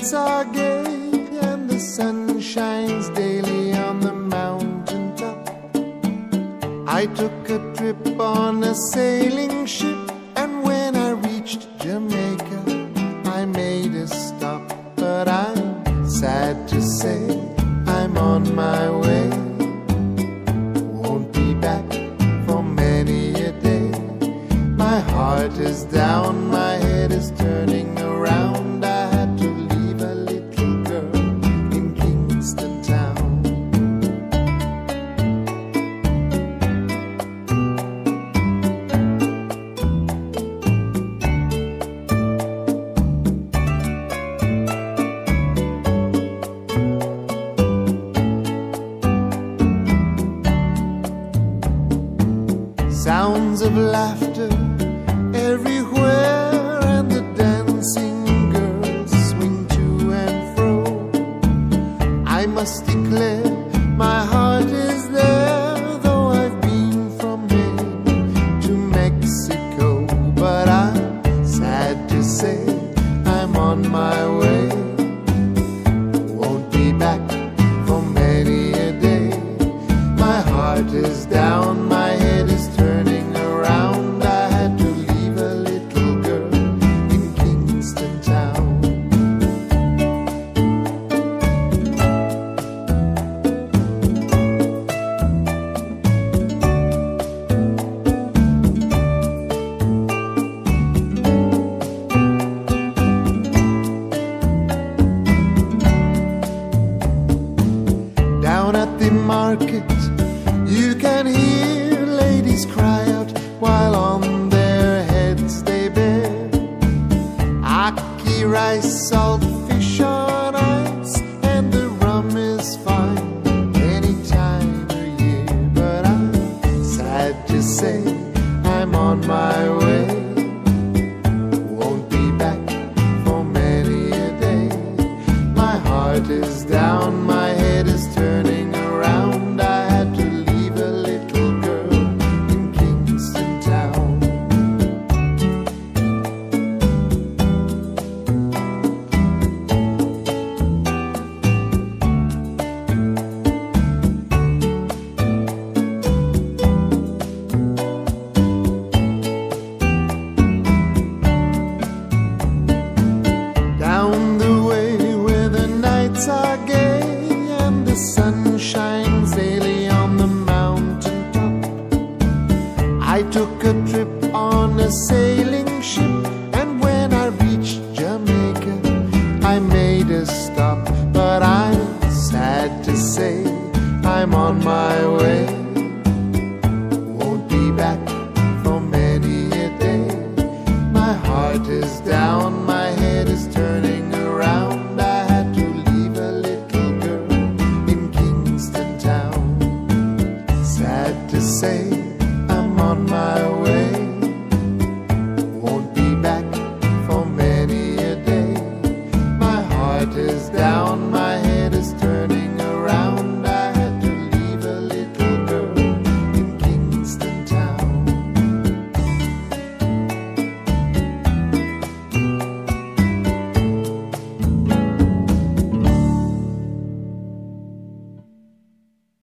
nights are gay and the sun shines daily on the mountain top. I took a trip on a sailing ship, and when I reached Jamaica, I made a stop. But I'm sad to say I'm on my way. Won't be back for many a day. My heart is down, my head is turning Sounds of laughter everywhere, and the dancing girls swing to and fro. I must declare, my heart is there, though I've been from Maine to Mexico. But I'm sad to say, I'm on my way. Won't be back for many a day. My heart is down, market, you can hear ladies cry out while on their heads they bear Aki rice, salt fish on ice, and the rum is fine any time of year. But I'm sad to say I'm on my way. Won't be back for many a day. My heart is down, my head is turning the sun shines daily on the mountain top. I took a trip on a sailing ship, and when I reached Jamaica, I made a stop. But I'm sad to say, I'm on my way. Won't be back for many a day. My heart is down.